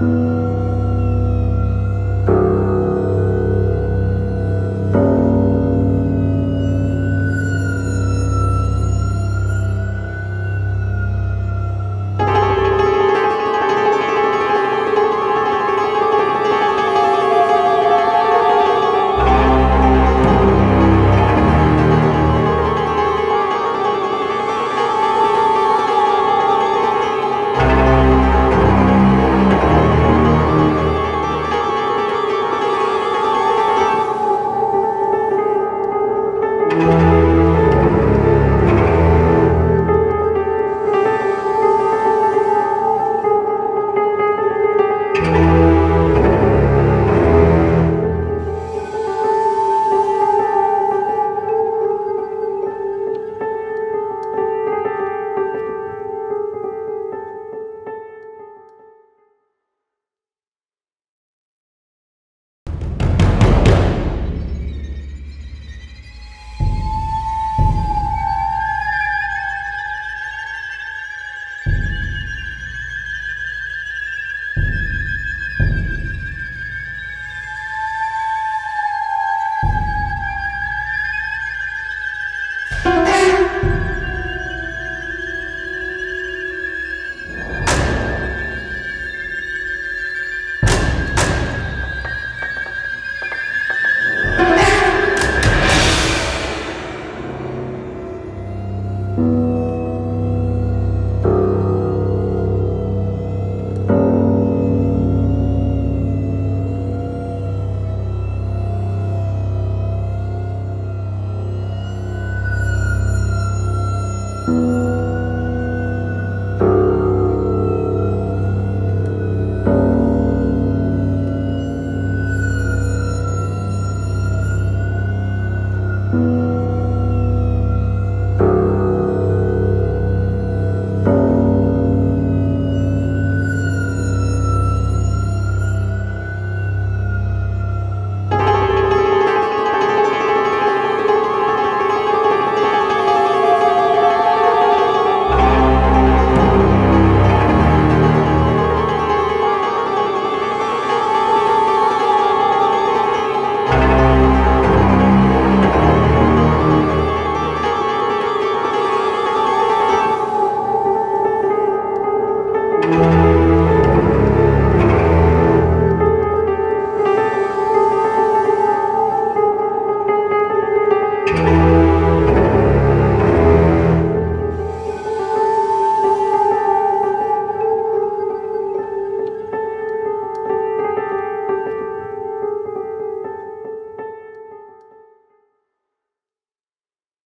Música Música